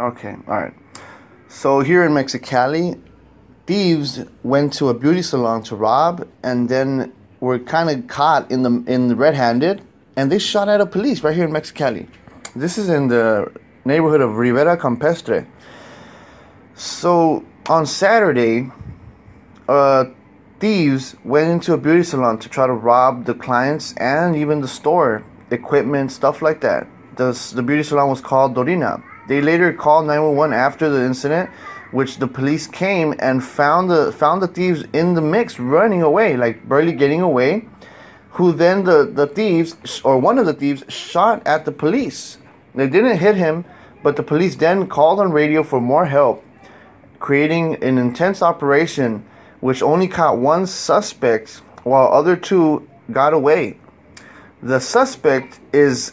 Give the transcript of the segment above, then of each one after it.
Okay, all right. So here in Mexicali, thieves went to a beauty salon to rob, and then were kind of caught in the in the red-handed, and they shot at a police right here in Mexicali. This is in the neighborhood of Rivera Campestre. So on Saturday, uh, thieves went into a beauty salon to try to rob the clients and even the store equipment, stuff like that. The, the beauty salon was called Dorina. They later called 911 after the incident, which the police came and found the found the thieves in the mix running away, like barely getting away. Who then the, the thieves or one of the thieves shot at the police. They didn't hit him, but the police then called on radio for more help, creating an intense operation which only caught one suspect while other two got away. The suspect is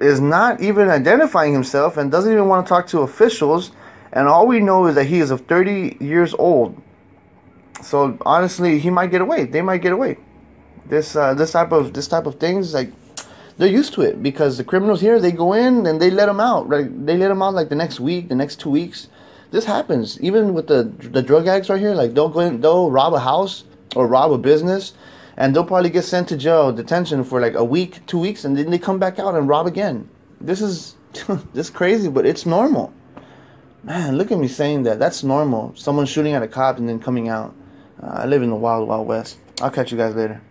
is not even identifying himself and doesn't even want to talk to officials. And all we know is that he is of 30 years old. So honestly, he might get away. They might get away. This uh, this type of this type of things like they're used to it because the criminals here they go in and they let them out. Like they let them out like the next week, the next two weeks. This happens. Even with the the drug addicts right here. Like they'll go in, they'll rob a house or rob a business and they'll probably get sent to jail detention for like a week two weeks and then they come back out and rob again. This is this crazy but it's normal. Man look at me saying that. That's normal. Someone shooting at a cop and then coming out. Uh, i live in the wild wild west. I'll catch you guys later